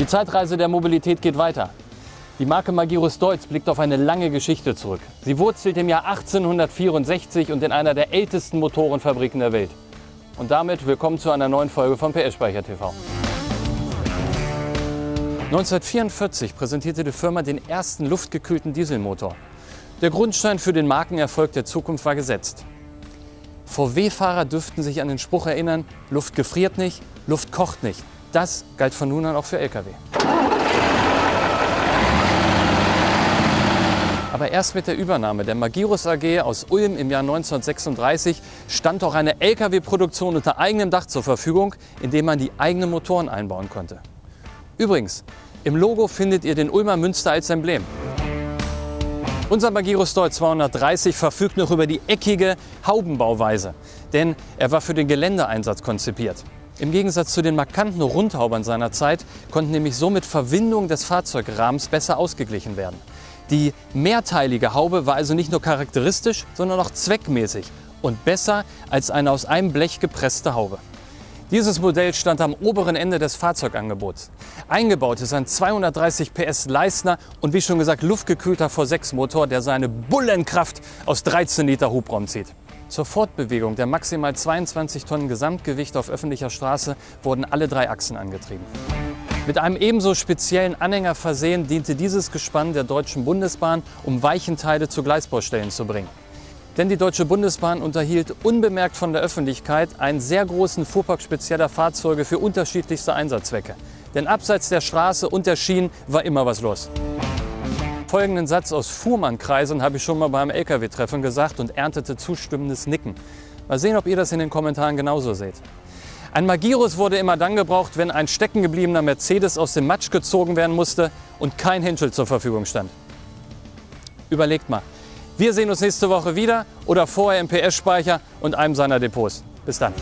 Die Zeitreise der Mobilität geht weiter. Die Marke Magirus Deutz blickt auf eine lange Geschichte zurück. Sie wurzelt im Jahr 1864 und in einer der ältesten Motorenfabriken der Welt. Und damit willkommen zu einer neuen Folge von PS Speicher TV. 1944 präsentierte die Firma den ersten luftgekühlten Dieselmotor. Der Grundstein für den Markenerfolg der Zukunft war gesetzt. VW-Fahrer dürften sich an den Spruch erinnern, Luft gefriert nicht, Luft kocht nicht. Das galt von nun an auch für Lkw. Aber erst mit der Übernahme der Magirus AG aus Ulm im Jahr 1936 stand auch eine Lkw-Produktion unter eigenem Dach zur Verfügung, in dem man die eigenen Motoren einbauen konnte. Übrigens, im Logo findet ihr den Ulmer Münster als Emblem. Unser Magirus Deutz 230 verfügt noch über die eckige Haubenbauweise, denn er war für den Geländeeinsatz konzipiert. Im Gegensatz zu den markanten Rundhaubern seiner Zeit konnten nämlich somit Verwindungen des Fahrzeugrahmens besser ausgeglichen werden. Die mehrteilige Haube war also nicht nur charakteristisch, sondern auch zweckmäßig und besser als eine aus einem Blech gepresste Haube. Dieses Modell stand am oberen Ende des Fahrzeugangebots. Eingebaut ist ein 230 PS Leistner und wie schon gesagt luftgekühlter V6 Motor, der seine Bullenkraft aus 13 Liter Hubraum zieht. Zur Fortbewegung der maximal 22 Tonnen Gesamtgewicht auf öffentlicher Straße wurden alle drei Achsen angetrieben. Mit einem ebenso speziellen Anhänger versehen diente dieses Gespann der Deutschen Bundesbahn, um Weichenteile zu Gleisbaustellen zu bringen. Denn die Deutsche Bundesbahn unterhielt unbemerkt von der Öffentlichkeit einen sehr großen Fuhrpark spezieller Fahrzeuge für unterschiedlichste Einsatzzwecke. Denn abseits der Straße und der Schienen war immer was los. Folgenden Satz aus Fuhrmannkreisen habe ich schon mal beim LKW-Treffen gesagt und erntete zustimmendes Nicken. Mal sehen, ob ihr das in den Kommentaren genauso seht. Ein Magirus wurde immer dann gebraucht, wenn ein steckengebliebener Mercedes aus dem Matsch gezogen werden musste und kein Henschel zur Verfügung stand. Überlegt mal, wir sehen uns nächste Woche wieder oder vorher im PS-Speicher und einem seiner Depots. Bis dann.